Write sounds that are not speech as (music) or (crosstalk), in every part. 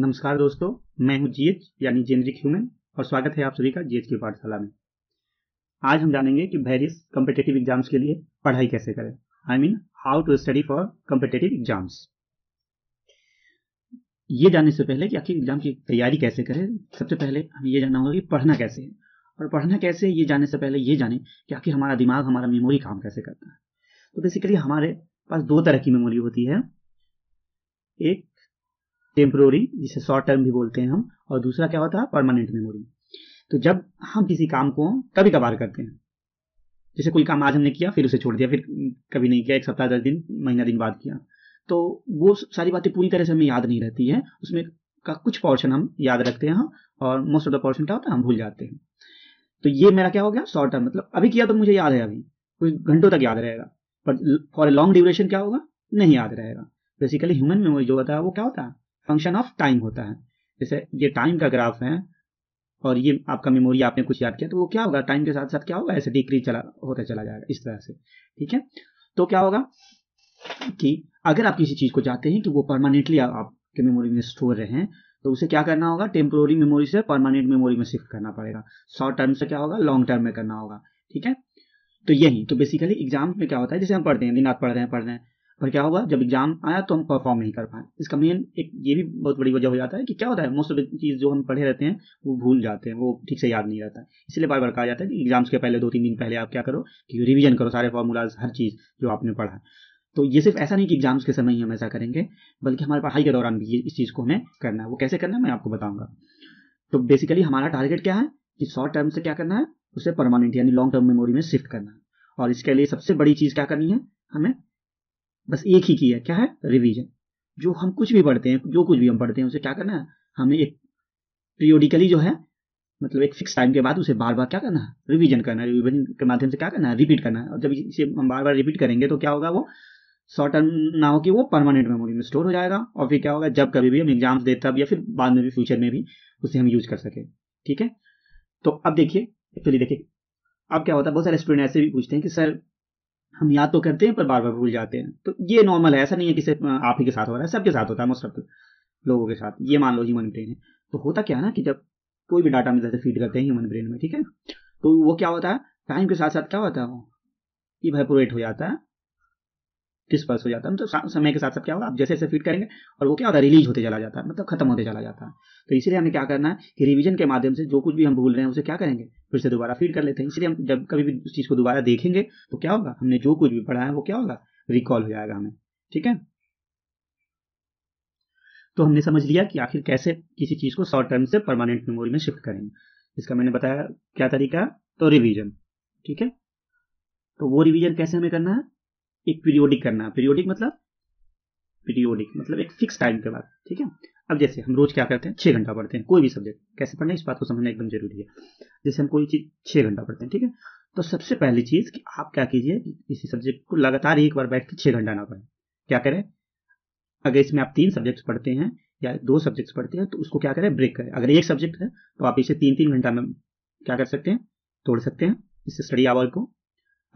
नमस्कार दोस्तों, मैं हूँ जीएच यानी जेनरिक ह्यूमन, और स्वागत है आप सभी का जीएच की पाठशाला में। आज हम जानेंगे कि वेरियस कम्पिटेटिव एग्ज़ाम्स के लिए पढ़ाई कैसे करें। I mean how to study for competitive exams ये जानने से पहले कि आखिर एग्ज़ाम की तैयारी कैसे करें, सबसे पहले हमें ये जानना होगा कि पढ़ना कैसे है। और पढ़ना कैसे ये जानने से पहले ये जाने कि आखिर हमारा दिमाग, हमारा मेमोरी काम कैसे करता है। तो बेसिकली हमारे पास दो तरह की मेमोरी होती है। एक टेम्प्रोरी जिसे शॉर्ट टर्म भी बोलते हैं हम, और दूसरा क्या होता है? परमानेंट मेमोरी तो जब हम किसी काम को कभी कभार करते हैं, जैसे कोई काम आज हमने किया, फिर उसे छोड़ दिया, फिर कभी नहीं किया, एक सप्ताह, दस दिन, महीना, दिन बाद किया तो वो सारी बातें पूरी तरह से हमें याद नहीं रहती है। उसमें का कुछ पोर्शन हम याद रखते हैं, और मोस्ट ऑफ़ द पोर्शन क्या होता है? हम भूल जाते हैं। तो ये मेरा क्या हो गया? शॉर्ट टर्म मतलब अभी किया तो मुझे याद है अभी, कुछ घंटों तक याद रहेगा पर फॉर ए लॉन्ग ड्यूरेशन क्या होगा? नहीं याद रहेगा। बेसिकली ह्यूमन मेमोरी जो होता है, वो क्या होता है? फ़ंक्शन ऑफ़ टाइम होता है। जैसे ये टाइम का ग्राफ है और ये आपका मेमोरी आपने कुछ याद किया तो वो क्या होगा? टाइम के साथ साथ क्या होगा? ऐसे डिक्रीज चला, होता चला जाएगा, इस तरह से। ठीक है? तो क्या होगा कि अगर आप किसी चीज़ को चाहते हैं कि वो परमानेंटली आपके मेमोरी में स्टोर रहे तो उसे क्या करना होगा? टेम्पोरी मेमोरी से परमानेंट मेमोरी में शिफ्ट करना पड़ेगा। शॉर्ट टर्म से क्या होगा? लॉन्ग टर्म में करना होगा। ठीक है? तो यही तो बेसिकली एग्ज़ाम में क्या होता है? जैसे हम पढ़ते हैं, दिन रात पढ़ रहे हैं, पढ़ रहे हैं। पर क्या होगा? जब एग्ज़ाम आया तो हम परफॉर्म नहीं कर पाए। इसका मेन एक ये भी बहुत बड़ी वजह हो जाता है कि क्या होता है मोस्ट ऑफ़ चीज़ जो हम पढ़े रहते हैं, वो भूल जाते हैं, वो ठीक से याद नहीं रहता। है इसलिए बार बार कहा जाता है कि एग्ज़ाम्स के पहले दो तीन दिन पहले आप क्या करो कि रिविजन करो सारे फॉर्मूलाज हर चीज़ जो आपने पढ़ा। तो ये सिर्फ़ ऐसा नहीं कि एग्ज़ाम्स के समय ही हम ऐसा करेंगे, बल्कि हमारे पढ़ाई के दौरान भी इस चीज़ को हमें करना है। वो कैसे करना है, मैं आपको बताऊँगा। तो बेसिकली हमारा टारगेट क्या है कि शॉर्ट टर्म से क्या करना है? उसे परमानेंट यानी लॉन्ग टर्म मेमोरी में शिफ्ट करना है। और इसके लिए सबसे बड़ी चीज़ क्या करनी है? हमें बस एक ही की है। क्या है? रिवीजन जो हम कुछ भी पढ़ते हैं, जो कुछ भी हम पढ़ते हैं, उसे क्या करना है? हमें एक पीरियोडिकली जो है मतलब एक फिक्स टाइम के बाद उसे बार बार क्या करना है? रिवीजन करना है। रिवीजन के माध्यम से क्या करना है? रिपीट करना है। और जब इसे हम बार बार रिपीट करेंगे तो क्या होगा वो? शॉर्ट टर्म ना हो कि वो परमानेंट मेमोरी में स्टोर हो जाएगा। और फिर क्या होगा? जब कभी भी हम एग्ज़ाम्स देते तब या फिर बाद में भी फ्यूचर में भी उसे हम यूज़ कर सके। ठीक है? तो अब देखिए एक्चुअली देखिए, अब क्या होता है? बहुत सारे स्टूडेंट ऐसे भी पूछते हैं कि, सर हम याद तो करते हैं, पर बार बार भूल जाते हैं। तो ये नॉर्मल है, ऐसा नहीं है कि सिर्फ़ आप ही के साथ हो रहा है, सबके साथ होता है मोस्ट लोगों के साथ। ये मान लो ह्यूमन ब्रेन है। तो होता क्या है ना कि जब कोई भी डाटा में जैसे फ़ीड करते हैं ह्यूमन ब्रेन में, ठीक है? तो वो क्या होता है? टाइम के साथ साथ क्या होता है वो? इवेपोरेट हो जाता है। डिस्पर्स हो जाता है? मतलब समय के साथ साथ क्या होगा? आप जैसे जैसे फिट करेंगे और वो क्या होता है? रिलीज़ होते चला जाता है मतलब खत्म होते चला जाता है। तो इसलिए हमें क्या करना है कि रिवीजन के माध्यम से जो कुछ भी हम भूल रहे हैं, उसे क्या करेंगे? फिर से दोबारा फ़ीड कर लेते हैं। इसलिए हम जब कभी भी उस चीज़ को दोबारा देखेंगे तो क्या होगा? हमने जो कुछ भी पढ़ा है, वो क्या होगा? रिकॉल हो जाएगा हमें। ठीक है? तो हमने समझ लिया कि आखिर कैसे किसी चीज़ को शॉर्ट टर्म से परमानेंट मेमोरी में शिफ्ट करेंगे। इसका मैंने बताया क्या तरीका तो रिवीजन ठीक है? तो वो रिवीजन कैसे हमें करना है? एक पीरियोडिक करना। है पीरियोडिक मतलब? पीरियोडिक मतलब एक फिक्स टाइम के बाद, ठीक है? अब जैसे हम रोज क्या करते हैं? छः घंटा पढ़ते हैं, कोई भी सब्जेक्ट कैसे पढ़ना है? इस बात को समझना एकदम ज़रूरी है। जैसे हम कोई चीज़ छः घंटा पढ़ते हैं, ठीक है? तो सबसे पहली चीज़ कि आप क्या कीजिए किसी सब्जेक्ट को लगातार एक बार बैठ के छः घंटा ना पढ़ें। क्या करें? अगर इसमें आप तीन सब्जेक्ट्स पढ़ते हैं या दो सब्जेक्ट्स पढ़ते हैं तो उसको क्या करें? ब्रेक करें। अगर एक सब्जेक्ट है तो आप इसे तीन तीन घंटा में क्या कर सकते हैं? तोड़ सकते हैं। इससे स्टडी आवर को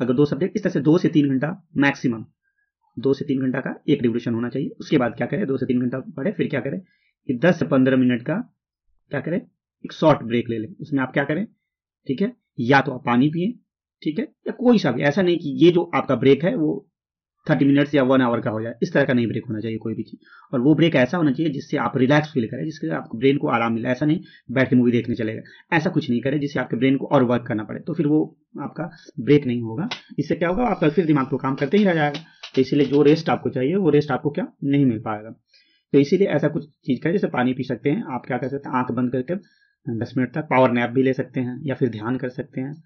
अगर दो सब्जेक्ट इस तरह से दो से तीन घंटा मैक्सिमम दो से तीन घंटा का एक रिवोल्यूशन होना चाहिए। उसके बाद क्या करें? दो से तीन घंटा पढ़े, फिर क्या करें? कि दस से पंद्रह मिनट का क्या करें? एक शॉर्ट ब्रेक ले लें। उसमें आप क्या करें? ठीक है? या तो आप पानी पिए, ठीक है? या कोई सा भी। ऐसा नहीं कि ये जो आपका ब्रेक है, वो थर्टी मिनट्स या वन आवर का हो जाए, इस तरह का नहीं ब्रेक होना चाहिए कोई भी चीज़। और वो ब्रेक ऐसा होना चाहिए जिससे आप रिलैक्स फील करें, जिससे आपको ब्रेन को आराम मिले, ऐसा नहीं बैठ के मूवी देखने चलेगा ऐसा कुछ नहीं करे जिससे आपके ब्रेन को और वर्क करना पड़े। तो फिर वो आपका ब्रेक नहीं होगा। इससे क्या होगा, आपका फिर दिमाग को काम करते ही रह जाएगा। तो इसीलिए जो रेस्ट आपको चाहिए, वो रेस्ट आपको क्या? नहीं मिल पाएगा। तो इसीलिए ऐसा कुछ चीज़ करें, जैसे पानी पी सकते हैं। आप क्या कर सकते हैं, आँख बंद करके दस मिनट तक पावर नैप भी ले सकते हैं या फिर ध्यान कर सकते हैं।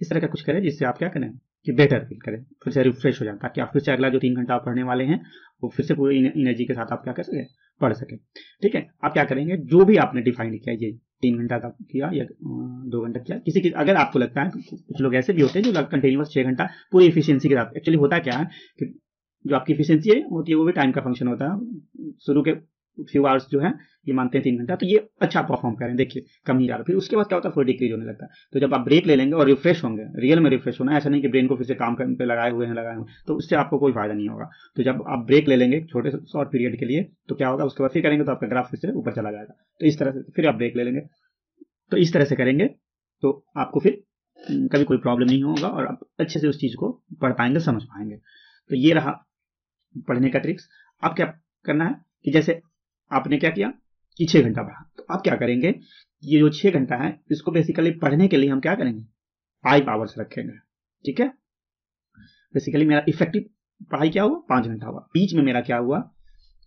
इस तरह का कुछ करें जिससे आप क्या करें कि बेटर फील करें, फिर से रिफ्रेश हो जाए, ताकि आप फिर से अगला जो तीन घंटा आप पढ़ने वाले हैं, वो फिर से पूरी एनर्जी के साथ आप क्या कर सकें, पढ़ सकें। ठीक है? आप क्या करेंगे, जो भी आपने डिफाइन किया, ये तीन घंटा का किया, या दो घंटा किया, किसी की, अगर आपको लगता है, कुछ लोग ऐसे भी होते हैं जो कंटिन्यूस छः घंटा पूरी इफिशियंसी के साथ एक्चुअली होता क्या है कि जो आपकी इफिशियंसी होती है, वो भी टाइम का फ़ंक्शन होता है। शुरू के फ्यू आवर्स जो है, ये मानते हैं तीन घंटा तो ये अच्छा परफॉर्म करें, देखिए, कम ही जा रहा फिर उसके बाद क्या होता है फिर डिक्रीज होने लगता है। तो जब आप ब्रेक ले लेंगे और रिफ्रेश होंगे रियल में रिफ्रेश होना, ऐसा नहीं कि ब्रेन को फिर से काम करने पे लगाए हुए हैं, लगाए हुए तो उससे आपको कोई फ़ायदा नहीं होगा। तो जब आप ब्रेक ले लेंगे छोटे शॉर्ट पीरियड के लिए तो क्या होगा, उसके बाद फिर करेंगे तो आपका ग्राफ फिर से ऊपर चला जाएगा। तो इस तरह से, फिर आप ब्रेक ले लेंगे। तो इस तरह से करेंगे तो आपको फिर कभी कोई प्रॉब्लम नहीं होगा और आप अच्छे से उस चीज़ को पढ़ पाएँगे, समझ पाएँगे। तो ये रहा पढ़ने का ट्रिक्स अब क्या करना है कि जैसे आपने क्या किया? कि छः घंटा पढ़ा। तो आप क्या करेंगे? ये जो छः घंटा है, इसको बेसिकली पढ़ने के लिए हम क्या करेंगे? फाइव आवर्स रखेंगे। ठीक है? बेसिकली मेरा इफ़ेक्टिव पढ़ाई क्या हुआ? पाँच घंटा हुआ। बीच में मेरा क्या हुआ?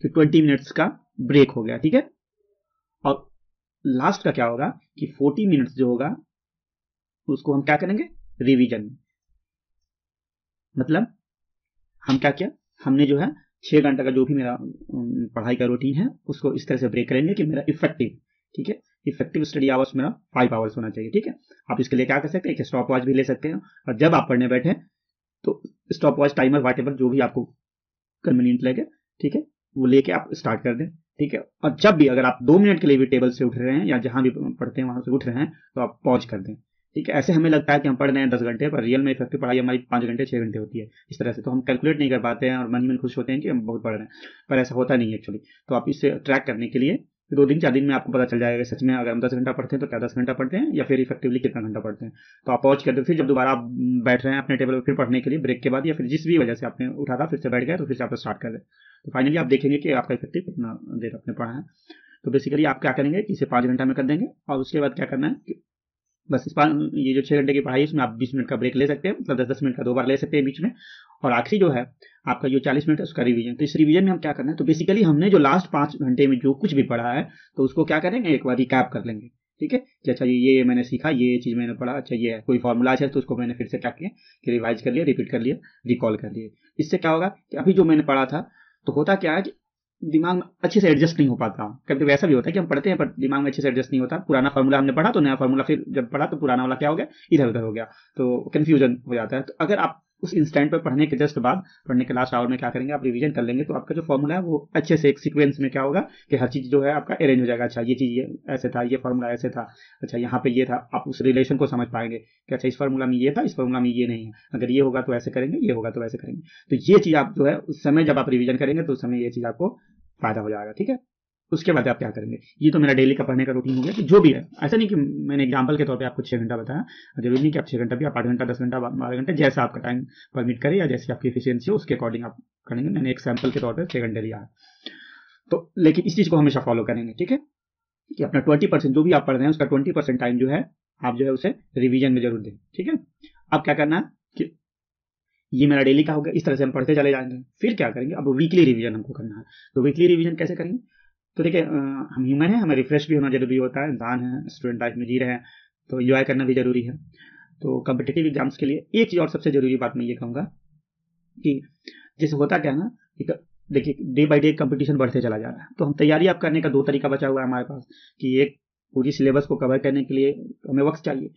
कि ट्वेंटी मिनट्स का ब्रेक हो गया। ठीक है? और लास्ट का क्या होगा? कि फोर्टी मिनट्स जो होगा, उसको हम क्या करेंगे? रिवीजन मतलब हम क्या किया? हमने जो है छः घंटा का जो भी मेरा पढ़ाई का रूटीन है, उसको इस तरह से ब्रेक करेंगे कि मेरा इफ़ेक्टिव ठीक है? इफ़ेक्टिव स्टडी आवर्स मेरा फाइव आवर्स होना चाहिए, ठीक है? आप इसके लिए क्या कर सकते हैं? एक स्टॉप वॉच भी ले सकते हैं। और जब आप पढ़ने बैठे तो स्टॉप वॉच टाइमर वाट जो भी आपको कन्वीनियंट लगे, ठीक है? वो लेके आप स्टार्ट कर दें, ठीक है? और जब भी अगर आप दो मिनट के लिए भी टेबल से उठ रहे हैं, या जहाँ भी पढ़ते हैं, वहाँ से उठ रहे हैं तो आप पॉज कर दें। ठीक है, ऐसे हमें लगता है कि हम पढ़ रहे हैं दस घंटे, पर रियल में इफ़ेक्टिव पढ़ाई हमारी पाँच घंटे छः घंटे होती है। इस तरह से तो हम कैलकुलेट नहीं कर पाते हैं और मन में खुश होते हैं कि हम बहुत पढ़ रहे हैं, पर ऐसा होता नहीं है एक्चुअली तो आप इससे ट्रैक करने के लिए दो दिन, चार दिन में आपको पता चल जाएगा सच में अगर हम दस घंटा पढ़ते हैं तो क्या दस घंटा पढ़ते हैं, या फिर इफेक्टिवली कितना घंटा पढ़ते हैं। तो आप पॉज करते फिर जब दोबारा आप बैठ रहे हैं अपने टेबल पर फिर पढ़ने के लिए ब्रेक के बाद, या फिर जिस भी वजह से आपने उठा था, फिर से बैठ गए तो फिर से आप स्टार्ट कर दें तो फाइनली आप देखेंगे कि आपका इफ़ेक्टिव कितना देर आपने पढ़ा है। तो बेसिकली आप क्या करेंगे इसे पाँच घंटा में कर देंगे, और उसके बाद क्या करना है बस इस ये जो छः घंटे की पढ़ाई है उसमें आप बीस मिनट का ब्रेक ले सकते हैं मतलब दस दस मिनट का दो बार ले सकते हैं बीच में। और आखिरी जो है, आपका जो चालीस मिनट है, उसका रिवीजन तो इस रिवीजन में हम क्या करना है तो बेसिकली हमने जो लास्ट पाँच घंटे में जो कुछ भी पढ़ा है तो उसको क्या करेंगे, एक बार रिकैप कर लेंगे। ठीक है? कि अच्छा ये मैंने सीखा, ये चीज़ मैंने पढ़ा अच्छा ये है कोई फॉर्मूला है तो उसको मैंने फिर से क्या किया, कि रिवाइज कर लिया रिपीट कर लिया रिकॉल कर लिया। इससे क्या होगा कि अभी जो मैंने पढ़ा था तो होता क्या है दिमाग में अच्छे से एडजस्ट नहीं हो पाता। कभी ऐसा भी होता है कि हम पढ़ते हैं, पर दिमाग में अच्छे से एडजस्ट नहीं होता। पुराना फार्मूला हमने पढ़ा तो नया फॉर्मूला फिर जब पढ़ा तो पुराना वाला क्या हो गया? इधर उधर हो गया। तो कन्फ्यूज़न हो जाता है। तो अगर आप उस इंस्टेंट पर पढ़ने के जस्ट बाद, पढ़ने के लास्ट आवर में क्या करेंगे, आप रिवीजन कर लेंगे तो आपका जो फॉर्मूला है वो अच्छे से एक सीक्वेंस में क्या होगा कि हर चीज़ जो है आपका अरेंज हो जाएगा। अच्छा ये चीज़ ये ऐसे था, ये फॉर्मूला ऐसे था अच्छा यहाँ पे ये था, आप उस रिलेशन को समझ पाएँगे कि अच्छा इस फॉर्मूला में ये था, इस फॉर्मूला में ये नहीं है। अगर ये होगा तो ऐसे करेंगे, ये होगा तो ऐसे करेंगे। तो ये चीज़ आप जो है, उस समय जब आप रिविजन करेंगे तो उस समय ये चीज़ आपको फ़ायदा हो जाएगा, ठीक है? उसके बाद आप क्या करेंगे? ये तो मेरा डेली का पढ़ने का रूटीन हो गया कि जो भी है। ऐसा नहीं कि मैंने एग्ज़ाम्पल के तौर पे आपको छः घंटा बताया। ज़रूरी नहीं कि आप छः घंटा भी, आप आठ घंटा, दस घंटा, बारह घंटे, जैसा आपका टाइम परमिट करे या जैसी आपकी एफिशिएंसी हो, उसके अकॉर्डिंग आप करेंगे। मैंने एक सैंपल के तौर पर छः घंटे है। तो लेकिन इस चीज़ को हमेशा फॉलो करेंगे, ठीक है? कि अपना ट्वेंटी जो भी आप पढ़ रहे हैं, उसका ट्वेंटी टाइम जो है, आप जो है उसे रिविजन में ज़रूर दें, ठीक है? अब क्या करना है कि ये मेरा डेली का हो गया, इस तरह से हम पढ़ते चले जाएँगे। फिर क्या करेंगे? अब वीकली रिवीजन हमको करना है। तो वीकली रिवीजन कैसे करेंगे? तो देखिए हम ह्यूमन हैं, हमें रिफ्रेश भी होना ज़रूरी होता है, इंसान है स्टूडेंट लाइफ में जी रहे हैं तो इंजॉय करना भी ज़रूरी है। तो कम्पिटेटिव एग्ज़ाम्स के लिए एक चीज़ और सबसे ज़रूरी बात मैं ये कहूँगा कि जैसे होता क्या ना देखिए डे बाई डे कंपटीशन बढ़ते चला जा रहा है। तो हम तैयारी आप करने का दो तरीका बचा हुआ है हमारे पास कि एक पूरी सिलेबस को कवर करने के लिए हमें वक्त चाहिए।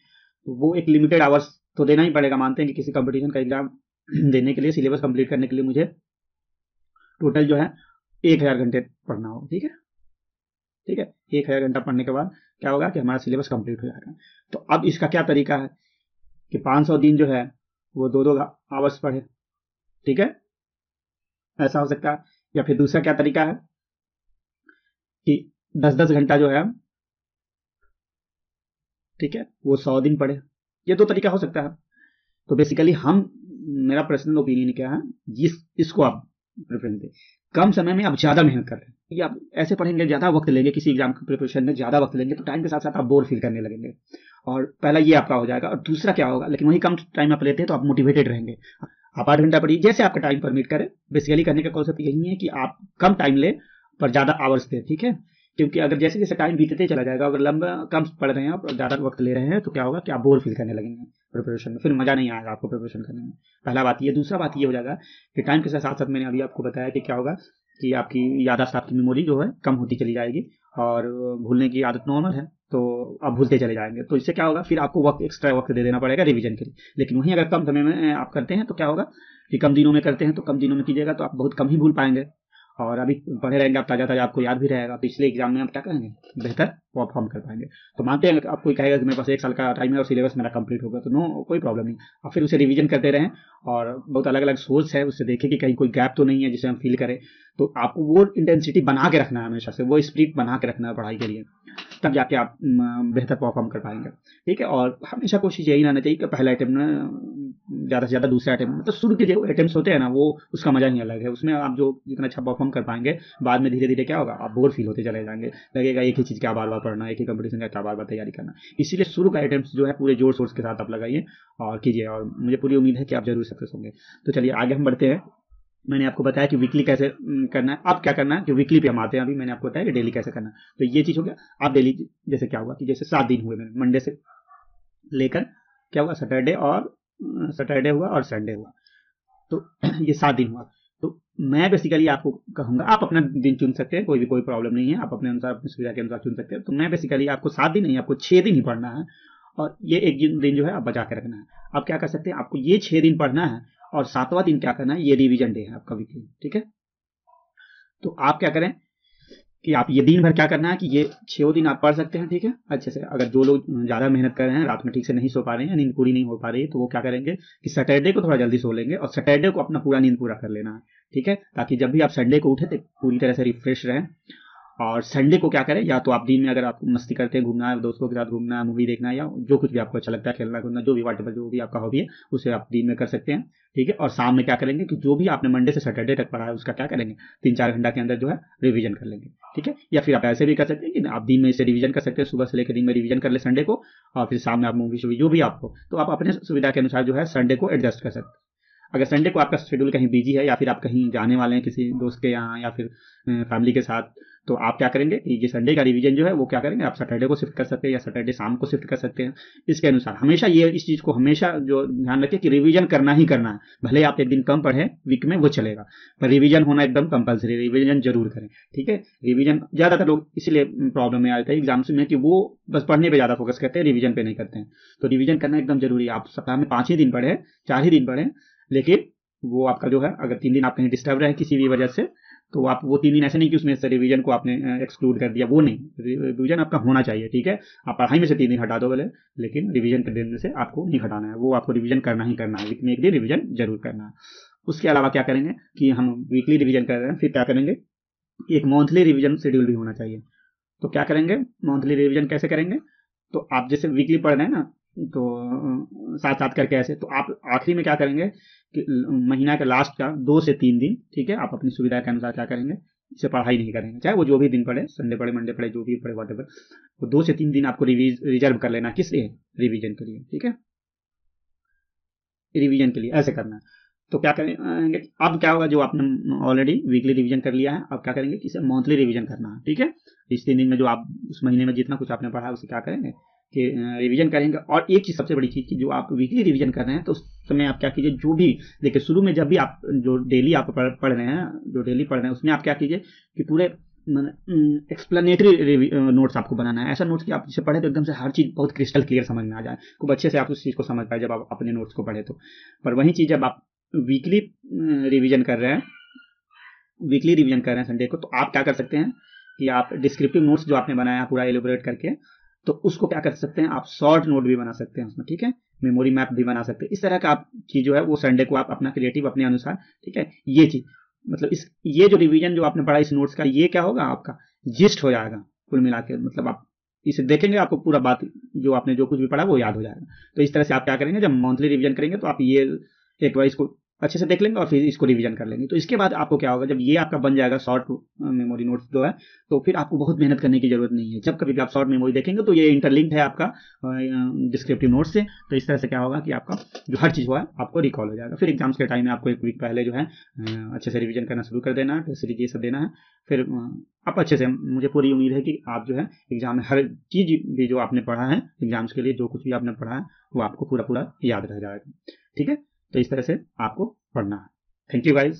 तो वो एक लिमिटेड आवर्स तो देना ही पड़ेगा, मानते हैं कि किसी कंपटीशन का एग्ज़ाम (clears throat) देने के लिए सिलेबस कंप्लीट करने के लिए मुझे टोटल जो है एक हज़ार घंटे पढ़ना होगा, ठीक है? ठीक है? एक हज़ार घंटा पढ़ने के बाद, क्या होगा कि हमारा सिलेबस कंप्लीट हो जाएगा। तो अब इसका क्या तरीका है कि 500 दिन जो है, वो दो दो आवर्स पढ़े, ठीक है? ऐसा हो सकता है। या फिर दूसरा क्या तरीका है कि दस दस घंटा जो है, ठीक है, वो सौ दिन पढ़े। ये दो तरीका हो सकता है। तो बेसिकली हम, मेरा पर्सनल ओपिनियन क्या है, जिस, इसको आप प्रेफरेंस दें। कम समय में आप ज़्यादा मेहनत कर रहे हैं। या आप ऐसे पढ़ेंगे, ज़्यादा वक्त लेंगे, किसी एग्ज़ाम की प्रिपरेशन में ज़्यादा वक्त लेंगे तो टाइम के साथ साथ आप बोर फील करने लगेंगे। और पहला ये आपका हो जाएगा, और दूसरा क्या होगा, लेकिन वही कम टाइम आप लेते हैं तो आप मोटिवेटेड रहेंगे। आप आठ घंटा पढ़िए, जैसे आपका टाइम परमिट करें। बेसिकली करने का कॉन्सेप्ट यही है कि आप कम टाइम ले, पर ज़्यादा आवर्स दें, ठीक है? क्योंकि अगर जैसे जैसे टाइम बीतते चला जाएगा, अगर लंबा कम पढ़ रहे हैं और ज़्यादा वक्त ले रहे हैं तो क्या होगा कि आप बोर फील करने लगेंगे प्रिपरेशन में। फिर मज़ा नहीं आएगा आपको प्रिपरेशन करने में। पहला बात ये, दूसरा बात ये हो जाएगा कि टाइम के साथ साथ मैंने अभी आपको बताया कि क्या होगा कि आपकी यादाश्त आपकी मेमोरी जो है कम होती चली जाएगी और भूलने की आदत नॉर्मल है तो आप भूलते चले जाएँगे। तो इससे क्या होगा? फिर आपको वक्त एक्स्ट्रा वक्त दे देना पड़ेगा रिवीजन के लिए। लेकिन वहीं अगर कम समय में आप करते हैं तो क्या होगा? कि कम दिनों में करते हैं तो कम दिनों में कीजिएगा तो आप बहुत कम ही भूल पाएँगे। और अभी बने रहेंगे आप ताज़ा ताज़ा आपको याद भी रहेगा पिछले एग्ज़ाम में आप क्या करेंगे? बेहतर परफॉर्म कर पाएँगे। तो मानते हैं आप कोई कहेगा कि मेरे पास एक साल का टाइम है और सिलेबस मेरा कंप्लीट होगा तो नो कोई प्रॉब्लम नहीं। आप फिर उसे रिवीजन करते रहें और बहुत अलग अलग सोर्स है, उससे देखें कि कहीं कोई गैप तो नहीं है जिसे हम फील करें। तो आपको वो इंटेंसिटी बना के रखना है हमेशा से, वो स्प्रिट बना के रखना है पढ़ाई के लिए। तब जाके आप बेहतर परफॉर्म कर पाएँगे। ठीक है? और हमेशा कोशिश यही रहना चाहिए कि पहला अटैम्प्ट में ज़्यादा से ज़्यादा दूसरा अटैम्प्ट मतलब शुरू के जो अटैम्प्ट होते हैं ना, वो उसका मज़ा ही अलग है। उसमें आप जो जितना अच्छा परफॉर्म कर पाएँगे, बाद में धीरे धीरे क्या होगा? आप बोर फील होते चले जाएँगे। लगेगा एक ही चीज़ का बार बार पढ़ना, एक ही कंपटीशन का क्या बार बार तैयारी करना। इसीलिए शुरू का अटैम्प्ट जो है, पूरे ज़ोर शोर के साथ आप लगाइए और कीजिए। और मुझे पूरी उम्मीद है कि आप ज़रूर सक्सेस होंगे। तो चलिए, आगे हम बढ़ते हैं। मैंने आपको बताया कि वीकली कैसे करना है। अब क्या करना है? कि वीकली पे हम आते हैं अभी, मैंने आपको बताया कि डेली कैसे करना है। तो ये चीज़ हो गया। आप डेली जैसे क्या हुआ कि जैसे सात दिन हुए मैंने मंडे से लेकर क्या हुआ? सैटरडे और सैटरडे हुआ और संडे हुआ। तो (clears throat) ये सात दिन हुआ। तो मैं बेसिकली आपको कहूँगा, आप अपना दिन चुन सकते हैं, कोई भी, कोई प्रॉब्लम नहीं है। आप अपने अनुसार, अपनी सुविधा के अनुसार चुन सकते हैं। तो मैं बेसिकली आपको सात दिन नहीं, आपको छः दिन ही पढ़ना है। और ये एक दिन जो है, आप बचा के रखना है। आप क्या कर सकते हैं? आपको ये छः दिन पढ़ना है और सातवां दिन क्या करना है? ये रिवीजन डे है आपका वीकली ठीक है? तो आप क्या करें कि आप ये दिन भर क्या करना है कि ये छो दिन आप पढ़ सकते हैं, ठीक है? अच्छे से। अगर जो लोग ज़्यादा मेहनत कर रहे हैं, रात में ठीक से नहीं सो पा रहे हैं, नींद पूरी नहीं हो पा रही है तो वो क्या करेंगे कि सैटरडे को थोड़ा जल्दी सो लेंगे और सैटरडे को अपना पूरा नींद पूरा कर लेना है, ठीक है? ताकि जब भी आप संडे को उठे तो पूरी तरह से रिफ्रेश रहें। और संडे को क्या करें? या तो आप दिन में अगर आप मस्ती करते हैं, घूमना है, दोस्तों के साथ घूमना है मूवी देखना है, या जो कुछ भी आपको अच्छा लगता है, खेलना कूदना, जो भी वाट जो भी आपका हॉबी है, उसे आप दिन में कर सकते हैं, ठीक है? और शाम में क्या करेंगे कि जो भी आपने मंडे से सैटरडे तक पढ़ा है, उसका क्या करेंगे? तीन चार घंटा के अंदर जो है रिवीजन कर लेंगे, ठीक है? या फिर आप ऐसे भी कर सकते हैं कि आप दिन में इसे रिवीजन कर सकते हैं, सुबह से लेकर दिन में रिवीजन कर ले संडे को, और फिर शाम में आप मूवी शूवी जो भी आपको तो आप अपने सुविधा के अनुसार जो है संडे को एडजस्ट कर सकते हैं। अगर संडे को आपका शेड्यूल कहीं बिज़ी है, या फिर आप कहीं जाने वाले हैं किसी दोस्त के यहाँ, या फिर फैमिली के साथ तो आप क्या करेंगे? ये संडे का रिवीजन जो है, वो क्या करेंगे? आप सैटरडे को शिफ्ट कर सकते हैं या सैटरडे शाम को शिफ्ट कर सकते हैं। इसके अनुसार हमेशा ये, इस चीज़ को हमेशा जो ध्यान रखें कि रिवीजन करना ही करना है। भले आप एक दिन कम पढ़े वीक में वो चलेगा। पर रिवीजन होना एकदम कंपलसरी रिवीजन ज़रूर करें, ठीक है? रिवीजन ज़्यादातर लोग इसलिए प्रॉब्लम में आते हैं एग्ज़ाम्स में कि वो बस पढ़ने पर ज़्यादा फोकस करते हैं रिविजन पे नहीं करते हैं। तो रिविजन करना एकदम ज़रूरी है। आप सप्ताह में पाँच ही दिन पढ़े, चार ही दिन पढ़े, लेकिन वो आपका जो है, अगर तीन दिन आप कहीं डिस्टर्ब रहे किसी भी वजह से तो आप वो तीन दिन ऐसे नहीं कि उसमें से रिवीजन को आपने एक्सक्लूड कर दिया, वो नहीं। रिवीजन आपका होना चाहिए, ठीक है? आप पढ़ाई में से तीन दिन हटा दो बोले लेकिन रिवीजन के दिन से आपको नहीं हटाना है। वो आपको रिवीजन करना ही करना है वीक में एक दिन रिवीजन ज़रूर करना है। उसके अलावा क्या करेंगे कि हम वीकली रिवीजन कर रहे हैं, फिर क्या करेंगे? एक मंथली रिवीजन शेड्यूल भी होना चाहिए। तो क्या करेंगे? मंथली रिवीजन कैसे करेंगे? तो आप जैसे वीकली पढ़ रहे हैं ना तो साथ साथ करके ऐसे तो आप आखिरी में क्या करेंगे? महीना के लास्ट का दो से तीन दिन, ठीक है, आप अपनी सुविधा के अनुसार क्या करेंगे, इसे पढ़ाई नहीं करेंगे, चाहे वो जो भी दिन पढ़े संडे पढ़े मंडे पढ़े, जो भी पढ़े वॉट एवर वो दो से तीन दिन आपको रिज़र्व कर लेना किस लिए? रिवीजन के लिए, ठीक है? रिविजन के लिए, ऐसे करना है। तो क्या करेंगे, अब क्या होगा, जो आपने ऑलरेडी वीकली रिवीजन कर लिया है, अब क्या करेंगे इसे मंथली रिवीजन करना है, ठीक है? इस तीन दिन में जो आप, उस महीने में जितना कुछ आपने पढ़ा है उसे क्या करेंगे? कि रिवीजन करेंगे। और एक चीज़ सबसे बड़ी चीज़ की जो आप वीकली रिवीजन कर रहे हैं तो उस समय आप क्या कीजिए, जो भी, देखिए, शुरू में जब भी आप, जो डेली आप पढ़ रहे हैं, जो डेली पढ़ रहे हैं, उसमें आप क्या कीजिए कि पूरे एक्सप्लेनेटरी नोट्स आपको बनाना है। ऐसा नोट्स कि आप जिसे पढ़े तो एकदम से हर चीज़ बहुत क्रिस्टल क्लियर समझ में आ जाए। खूब अच्छे से आप उस चीज़ को समझ पाए जब आप अपने नोट्स को पढ़े तो। पर वही चीज़ जब आप वीकली रिवीजन कर रहे हैं वीकली रिवीजन कर रहे हैं संडे को तो आप क्या कर सकते हैं कि आप डिस्क्रिप्टिव नोट्स जो आपने बनाया पूरा एलिबोरेट करके तो उसको क्या कर सकते हैं, आप शॉर्ट नोट भी बना सकते हैं उसमें, ठीक है? मेमोरी मैप भी बना सकते हैं। इस तरह का आप चीज़ जो है, वो संडे को आप अपना क्रिएटिव अपने अनुसार, ठीक है? ये चीज़ मतलब इस, ये जो रिवीजन जो आपने पढ़ा इस नोट्स का, ये क्या होगा आपका? जिस्ट हो जाएगा, कुल मिला के मतलब आप इसे देखेंगे, आपको पूरा बात जो आपने जो कुछ भी पढ़ा वो याद हो जाएगा। तो इस तरह से आप क्या करेंगे, जब मंथली रिवीजन करेंगे तो आप ये एक बार इसको अच्छे से देख लेंगे और फिर इसको रिवीजन कर लेंगे। तो इसके बाद आपको क्या होगा, जब ये आपका बन जाएगा शॉर्ट मेमोरी नोट्स जो है तो फिर आपको बहुत मेहनत करने की ज़रूरत नहीं है। जब कभी भी आप शॉर्ट मेमोरी देखेंगे तो ये इंटरलिंक्ड है आपका डिस्क्रिप्टिव नोट से। तो इस तरह से क्या होगा कि आपका जो हर चीज़ हुआ है, आपको रिकॉल हो जाएगा। फिर एग्ज़ाम्स के टाइम में आपको एक वीक पहले जो है अच्छे से रिविजन करना शुरू कर देना है, फिर सीरीज़ ये सब देना है। फिर आप अच्छे से, मुझे पूरी उम्मीद है कि आप जो है एग्ज़ाम में हर चीज़ भी जो आपने पढ़ा है एग्ज़ाम्स के लिए जो कुछ भी आपने पढ़ा है, वो आपको पूरा पूरा याद रह जाएगा। ठीक है? तो इस तरह से आपको पढ़ना है थैंक यू guys.